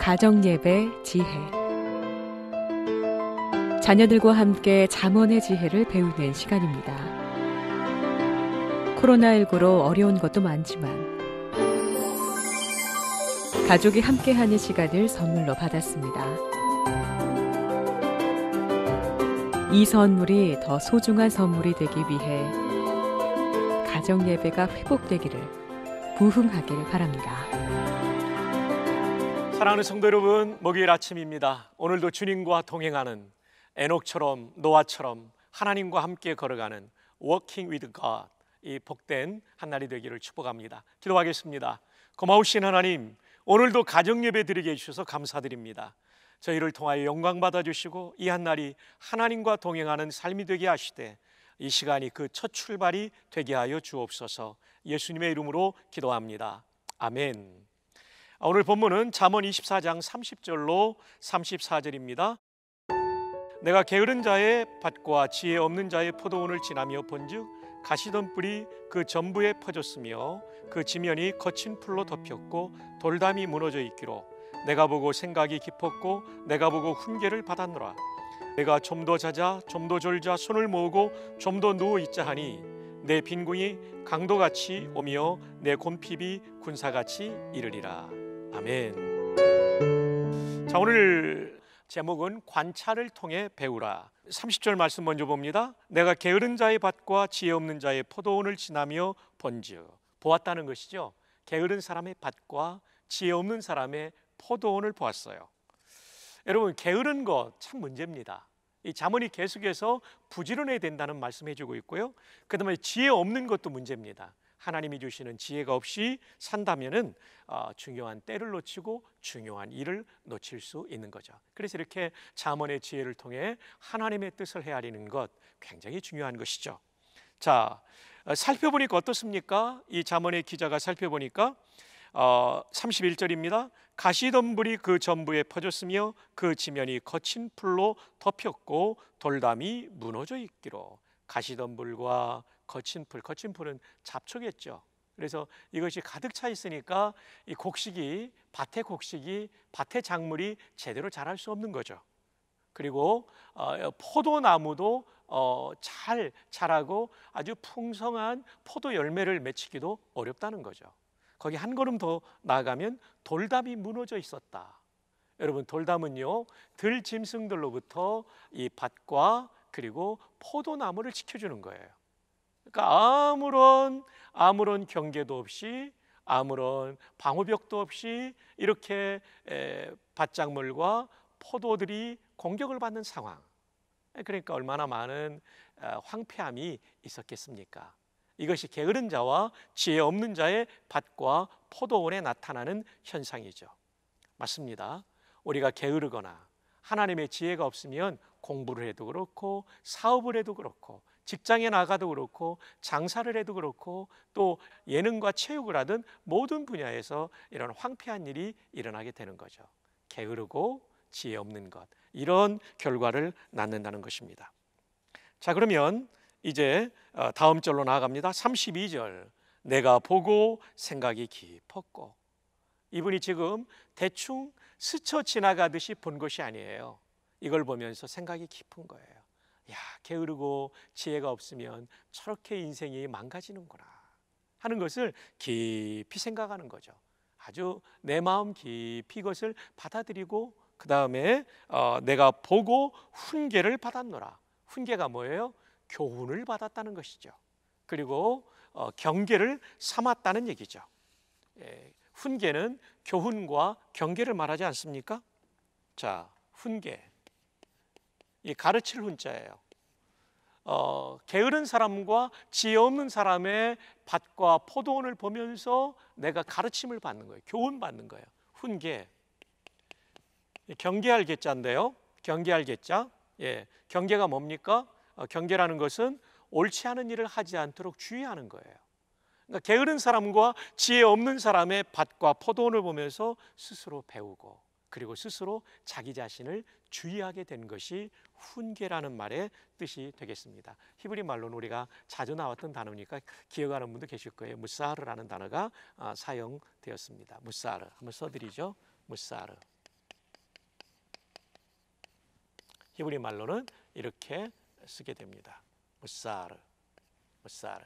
가정예배 지혜 자녀들과 함께 잠언의 지혜를 배우는 시간입니다. 코로나19로 어려운 것도 많지만 가족이 함께하는 시간을 선물로 받았습니다. 이 선물이 더 소중한 선물이 되기 위해 가정 예배가 회복되기를 부흥하길 바랍니다. 사랑하는 성도 여러분, 목요일 아침입니다. 오늘도 주님과 동행하는 에녹처럼 노아처럼 하나님과 함께 걸어가는 Walking with God 이 복된 한 날이 되기를 축복합니다. 기도하겠습니다. 고마우신 하나님, 오늘도 가정 예배 드리게 해 주셔서 감사드립니다. 저희를 통하여 영광 받아 주시고 이 한 날이 하나님과 동행하는 삶이 되게 하시되 이 시간이 그 첫 출발이 되게 하여 주옵소서. 예수님의 이름으로 기도합니다. 아멘. 오늘 본문은 잠언 24장 30절로 34절입니다. 내가 게으른 자의 밭과 지혜 없는 자의 포도원을 지나며 본즉 가시던 뿔이 그 전부에 퍼졌으며 그 지면이 거친 풀로 덮였고 돌담이 무너져 있기로 내가 보고 생각이 깊었고 내가 보고 훈계를 받았노라 내가 좀 더 자자 좀 더 졸자 손을 모으고 좀 더 누워 있자 하니 내 빈궁이 강도같이 오며 내 곰핍이 군사같이 이르리라 아멘 자 오늘 제목은 관찰을 통해 배우라 30절 말씀 먼저 봅니다 내가 게으른 자의 밭과 지혜 없는 자의 포도원을 지나며 본즉 보았다는 것이죠 게으른 사람의 밭과 지혜 없는 사람의 포도원을 보았어요. 여러분 게으른 것 참 문제입니다. 이 자문이 계속해서 부지런해야 된다는 말씀해주고 있고요. 그다음에 지혜 없는 것도 문제입니다. 하나님이 주시는 지혜가 없이 산다면은 어, 중요한 때를 놓치고 중요한 일을 놓칠 수 있는 거죠. 그래서 이렇게 자문의 지혜를 통해 하나님의 뜻을 헤아리는 것 굉장히 중요한 것이죠. 자 어, 살펴보니까 어떻습니까? 이 자문의 기자가 살펴보니까 어, 31절입니다. 가시덤불이 그 전부에 퍼졌으며 그 지면이 거친 풀로 덮였고 돌담이 무너져 있기로 가시덤불과 거친 풀, 거친 풀은 잡초겠죠. 그래서 이것이 가득 차 있으니까 이 곡식이 밭의 곡식이 밭의 작물이 제대로 자랄 수 없는 거죠. 그리고 어, 포도나무도 어, 잘 자라고 아주 풍성한 포도 열매를 맺히기도 어렵다는 거죠. 거기 한 걸음 더 나아가면 돌담이 무너져 있었다. 여러분 돌담은요 들 짐승들로부터 이 밭과 그리고 포도나무를 지켜주는 거예요. 그러니까 아무런 아무런 경계도 없이 아무런 방어벽도 없이 이렇게 에, 밭작물과 포도들이 공격을 받는 상황. 그러니까 얼마나 많은 황폐함이 있었겠습니까? 이것이 게으른 자와 지혜 없는 자의 밭과 포도원에 나타나는 현상이죠. 맞습니다. 우리가 게으르거나 하나님의 지혜가 없으면 공부를 해도 그렇고 사업을 해도 그렇고 직장에 나가도 그렇고 장사를 해도 그렇고 또 예능과 체육을 하든 모든 분야에서 이런 황폐한 일이 일어나게 되는 거죠. 게으르고 지혜 없는 것 이런 결과를 낳는다는 것입니다. 자 그러면 이제 어, 다음 절로 나아갑니다. 32절. 내가 보고 생각이 깊었고 이분이 지금 대충 스쳐 지나가듯이 본 것이 아니에요. 이걸 보면서 생각이 깊은 거예요. 야, 게으르고 지혜가 없으면 저렇게 인생이 망가지는구나 하는 것을 깊이 생각하는 거죠. 아주 내 마음 깊이 이것을 받아들이고 그 다음에 어, 내가 보고 훈계를 받았노라. 훈계가 뭐예요? 교훈을 받았다는 것이죠. 그리고 어, 경계를 삼았다는 얘기죠. 예, 훈계는 교훈과 경계를 말하지 않습니까? 자, 훈계. 이 가르칠 훈자예요. 어, 게으른 사람과 지혜 없는 사람의 밭과 포도원을 보면서 내가 가르침을 받는 거예요. 교훈 받는 거예요. 훈계. 경계할 계자인데요. 경계할 계자. 예, 경계가 뭡니까? 어, 경계라는 것은 옳지 않은 일을 하지 않도록 주의하는 거예요. 그러니까 게으른 사람과 지혜 없는 사람의 밭과 포도원을 보면서 스스로 배우고 그리고 스스로 자기 자신을 주의하게 된 것이 훈계라는 말의 뜻이 되겠습니다. 히브리 말로는 우리가 자주 나왔던 단어니까 기억하는 분도 계실 거예요. 무사르라는 단어가 아, 사용되었습니다. 무사르 한번 써드리죠. 무사르. 히브리 말로는 이렇게 쓰게 됩니다. 무사르, 무사르.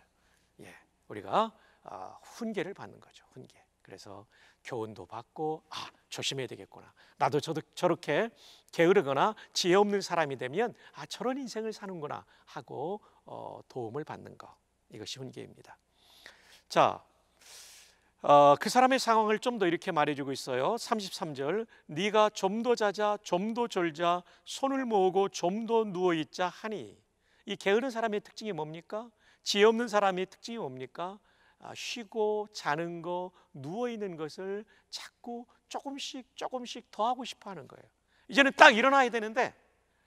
예, 우리가 아, 훈계를 받는 거죠. 훈계. 그래서 교훈도 받고 아 조심해야 되겠구나. 나도 저도 저렇게 게으르거나 지혜 없는 사람이 되면 아 저런 인생을 사는구나 하고 어, 도움을 받는 거 이것이 훈계입니다. 자, 어, 그 사람의 상황을 좀 더 이렇게 말해주고 있어요. 33절 네가 좀 더 자자 좀 더 졸자 손을 모으고 좀 더 누워 있자 하니 이 게으른 사람의 특징이 뭡니까? 지혜 없는 사람의 특징이 뭡니까? 아, 쉬고 자는 거 누워 있는 것을 자꾸 조금씩 조금씩 더 하고 싶어 하는 거예요. 이제는 딱 일어나야 되는데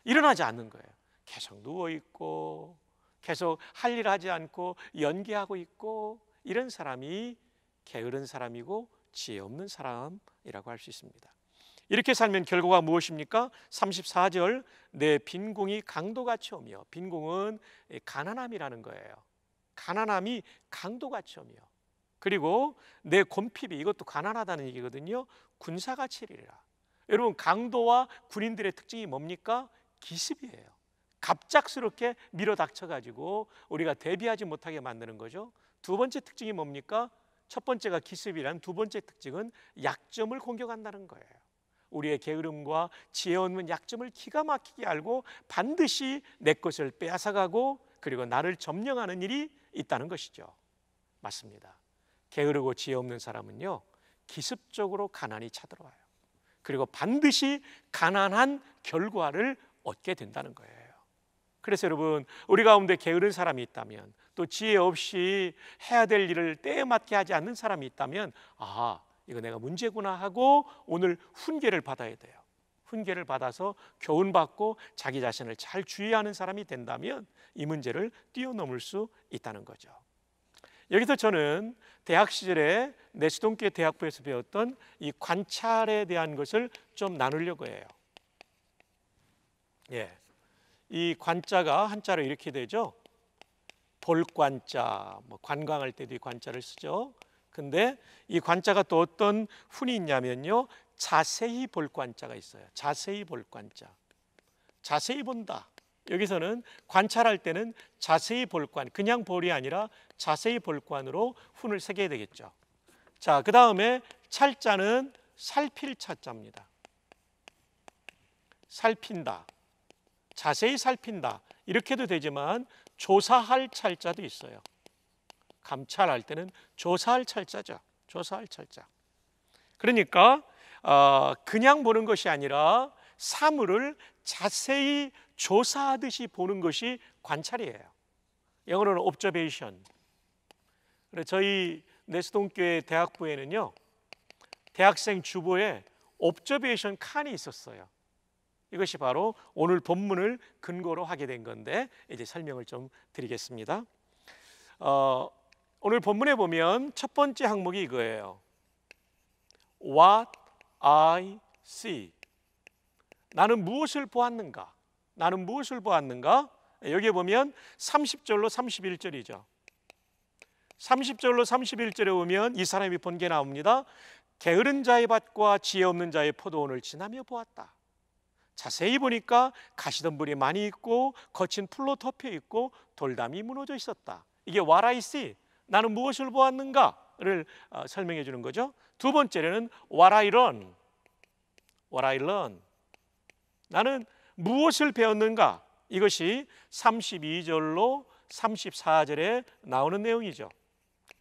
일어나지 않는 거예요. 계속 누워 있고 계속 할 일 하지 않고 연기하고 있고 이런 사람이 게으른 사람이고 지혜 없는 사람이라고 할 수 있습니다. 이렇게 살면 결과가 무엇입니까? 34절 내 빈궁이 강도같이 오며 빈궁은 가난함이라는 거예요. 가난함이 강도같이 오며 그리고 내 곰핍이 이것도 가난하다는 얘기거든요. 군사같이 이리라. 여러분 강도와 군인들의 특징이 뭡니까? 기습이에요. 갑작스럽게 밀어닥쳐 가지고 우리가 대비하지 못하게 만드는 거죠. 두 번째 특징이 뭡니까? 첫 번째가 기습이란 두 번째 특징은 약점을 공격한다는 거예요. 우리의 게으름과 지혜 없는 약점을 기가 막히게 알고 반드시 내 것을 빼앗아가고 그리고 나를 점령하는 일이 있다는 것이죠. 맞습니다. 게으르고 지혜 없는 사람은요 기습적으로 가난이 찾아와요. 그리고 반드시 가난한 결과를 얻게 된다는 거예요. 그래서 여러분 우리 가운데 게으른 사람이 있다면 또 지혜 없이 해야 될 일을 때에 맞게 하지 않는 사람이 있다면 아 이거 내가 문제구나 하고 오늘 훈계를 받아야 돼요. 훈계를 받아서 교훈 받고 자기 자신을 잘 주의하는 사람이 된다면 이 문제를 뛰어넘을 수 있다는 거죠. 여기서 저는 대학 시절에 내수동계 대학부에서 배웠던 이 관찰에 대한 것을 좀 나누려고 해요. 예. 이 관자가 한자로 이렇게 되죠. 볼 관자, 뭐 관광할 때도 이 관자를 쓰죠. 근데 이 관자가 또 어떤 훈이 있냐면요. 자세히 볼 관자가 있어요. 자세히 볼 관자. 자세히 본다. 여기서는 관찰할 때는 자세히 볼 관, 그냥 볼이 아니라 자세히 볼 관으로 훈을 새겨야 되겠죠. 자, 그 다음에 찰자는 살필 차자입니다. 살핀다. 자세히 살핀다. 이렇게도 되지만 조사할 찰자도 있어요. 감찰할 때는 조사할 찰자죠. 조사할 찰자. 그러니까 어, 그냥 보는 것이 아니라 사물을 자세히 조사하듯이 보는 것이 관찰이에요. 영어로는 observation. 저희 내수동교회 대학부에는요 대학생 주보에 observation 칸이 있었어요. 이것이 바로 오늘 본문을 근거로 하게 된 건데 이제 설명을 좀 드리겠습니다. 어, 오늘 본문에 보면 첫 번째 항목이 이거예요. What I see. 나는 무엇을 보았는가? 나는 무엇을 보았는가? 여기에 보면 30절로 31절이죠. 30절로 31절에 보면 이 사람이 본 게 나옵니다. 게으른 자의 밭과 지혜 없는 자의 포도원을 지나며 보았다. 자세히 보니까 가시덤불이 많이 있고 거친 풀로 덮여 있고 돌담이 무너져 있었다. 이게 와라이시 나는 무엇을 보았는가 를 어, 설명해 주는 거죠. 두 번째는 와라이런 와라이런 나는 무엇을 배웠는가? 이것이 32절로 34절에 나오는 내용이죠.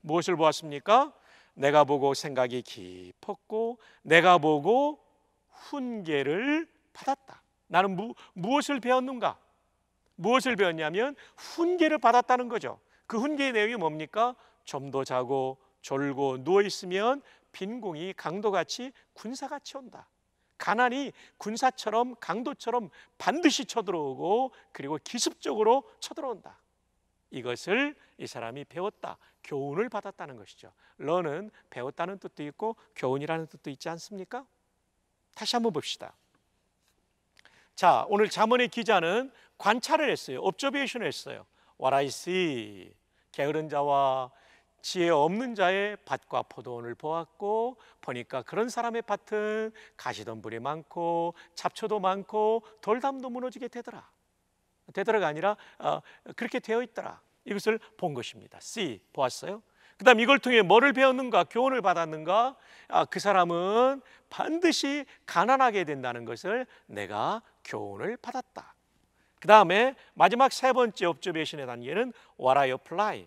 무엇을 보았습니까? 내가 보고 생각이 깊었고 내가 보고 훈계를 받았다. 나는 무, 무엇을 배웠는가? 무엇을 배웠냐면 훈계를 받았다는 거죠. 그 훈계의 내용이 뭡니까? 좀더 자고 졸고 누워 있으면 빈공이 강도같이 군사같이 온다. 가난이 군사처럼 강도처럼 반드시 쳐들어오고 그리고 기습적으로 쳐들어온다. 이것을 이 사람이 배웠다. 교훈을 받았다는 것이죠. 러는 배웠다는 뜻도 있고 교훈이라는 뜻도 있지 않습니까? 다시 한번 봅시다. 자, 오늘 자문의 기자는 관찰을 했어요. observation을 했어요. What I see. 게으른 자와 지혜 없는 자의 밭과 포도원을 보았고 보니까 그런 사람의 밭은 가시덤불이 많고 잡초도 많고 돌담도 무너지게 되더라. 되더라가 아니라 어, 그렇게 되어 있더라. 이것을 본 것입니다. C 보았어요. 그다음 이걸 통해 뭐를 배웠는가 교훈을 받았는가 아, 그 사람은 반드시 가난하게 된다는 것을 내가 교훈을 받았다. 그 다음에 마지막 세 번째 observation의 단계는 what I apply.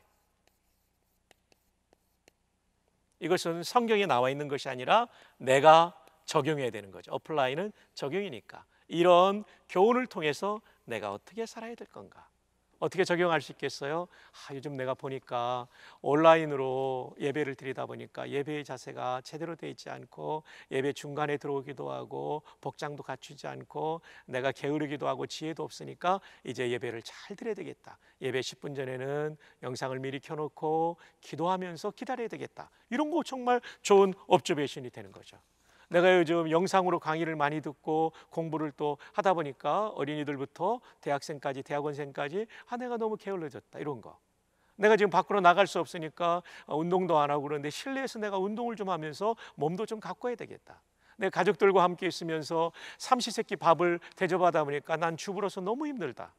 이것은 성경에 나와 있는 것이 아니라 내가 적용해야 되는 거죠. apply는 적용이니까 이런 교훈을 통해서 내가 어떻게 살아야 될 건가? 어떻게 적용할 수 있겠어요? 아, 요즘 내가 보니까 온라인으로 예배를 드리다 보니까 예배의 자세가 제대로 되어 있지 않고 예배 중간에 들어오기도 하고 복장도 갖추지 않고 내가 게으르기도 하고 지혜도 없으니까 이제 예배를 잘 드려야 되겠다. 예배 10분 전에는 영상을 미리 켜놓고 기도하면서 기다려야 되겠다. 이런 거 정말 좋은 업조베이션이 되는 거죠. 내가 요즘 영상으로 강의를 많이 듣고 공부를 또 하다 보니까 어린이들부터 대학생까지 대학원생까지 아 내가 너무 게을러졌다 이런 거. 내가 지금 밖으로 나갈 수 없으니까 어, 운동도 안 하고 그러는데 실내에서 내가 운동을 좀 하면서 몸도 좀 가꿔야 되겠다. 내 가족들과 함께 있으면서 삼시세끼 밥을 대접하다 보니까 난 주부로서 너무 힘들다.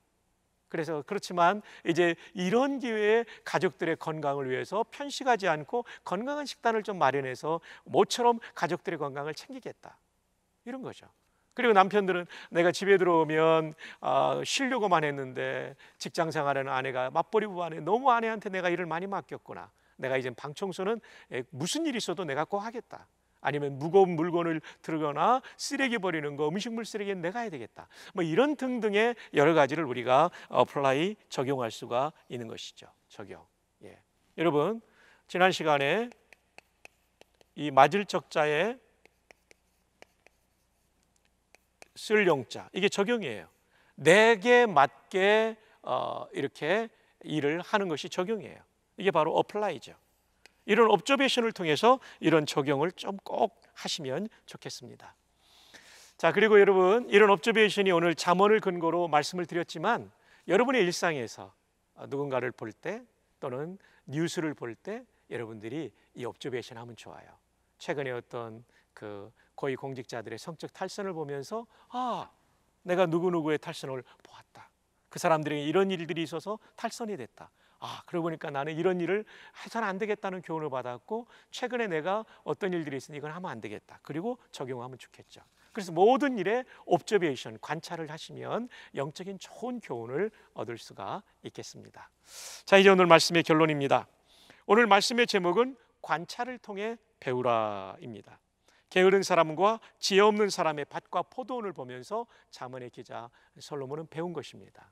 그래서 그렇지만 이제 이런 기회에 가족들의 건강을 위해서 편식하지 않고 건강한 식단을 좀 마련해서 모처럼 가족들의 건강을 챙기겠다 이런 거죠. 그리고 남편들은 내가 집에 들어오면 아, 쉬려고만 했는데 직장 생활하는 아내가 맞벌이 부부아내 너무 아내한테 내가 일을 많이 맡겼구나. 내가 이제 방 청소는 무슨 일 있어도 내가 꼭 하겠다. 아니면 무거운 물건을 들거나 쓰레기 버리는 거 음식물 쓰레기는 내가 해야 되겠다. 뭐 이런 등등의 여러 가지를 우리가 apply 적용할 수가 있는 것이죠. 적용. 예. 여러분 지난 시간에 이 맞을 적자에 쓸 용자 이게 적용이에요. 내게 맞게 어, 이렇게 일을 하는 것이 적용이에요. 이게 바로 apply죠 이런 observation을 통해서 이런 적용을 좀 꼭 하시면 좋겠습니다. 자, 그리고 여러분 이런 observation이 오늘 잠언을 근거로 말씀을 드렸지만 여러분의 일상에서 누군가를 볼 때 또는 뉴스를 볼 때 여러분들이 이 observation 하면 좋아요. 최근에 어떤 그 고위 공직자들의 성적 탈선을 보면서 아, 내가 누구누구의 탈선을 보았다. 그 사람들에게 이런 일들이 있어서 탈선이 됐다. 아, 그러고 보니까 나는 이런 일을 해서는 안 되겠다는 교훈을 받았고 최근에 내가 어떤 일들이 있으니 이건 하면 안 되겠다. 그리고 적용하면 좋겠죠. 그래서 모든 일에 옵저베이션 관찰을 하시면 영적인 좋은 교훈을 얻을 수가 있겠습니다. 자, 이제 오늘 말씀의 결론입니다. 오늘 말씀의 제목은 관찰을 통해 배우라입니다. 게으른 사람과 지혜 없는 사람의 밭과 포도원을 보면서 자문의 기자 솔로몬은 배운 것입니다.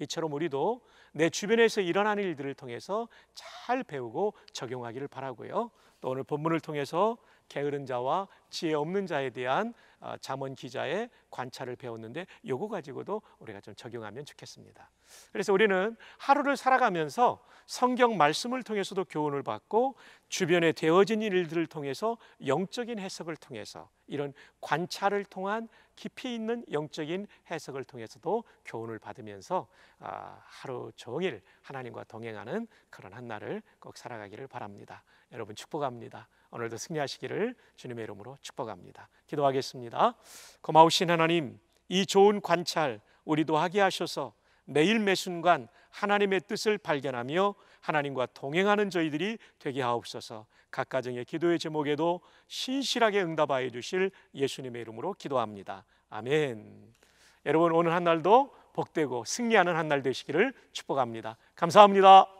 이처럼 우리도 내 주변에서 일어나는 일들을 통해서 잘 배우고 적용하기를 바라고요. 또 오늘 본문을 통해서 게으른 자와 지혜 없는 자에 대한 어, 잠언 기자의 관찰을 배웠는데 요거 가지고도 우리가 좀 적용하면 좋겠습니다. 그래서 우리는 하루를 살아가면서 성경 말씀을 통해서도 교훈을 받고 주변에 되어진 일들을 통해서 영적인 해석을 통해서 이런 관찰을 통한 깊이 있는 영적인 해석을 통해서도 교훈을 받으면서 아, 하루 종일 하나님과 동행하는 그런 한 날을 꼭 살아가기를 바랍니다. 여러분 축복합니다. 오늘도 승리하시기를 주님의 이름으로 축복합니다. 기도하겠습니다. 고마우신 하나님, 이 좋은 관찰 우리도 하게 하셔서 매일 매 순간 하나님의 뜻을 발견하며 하나님과 동행하는 저희들이 되게 하옵소서. 각 가정의 기도의 제목에도 신실하게 응답하여 주실 예수님의 이름으로 기도합니다. 아멘. 여러분 오늘 한 날도 복되고 승리하는 한 날 되시기를 축복합니다. 감사합니다.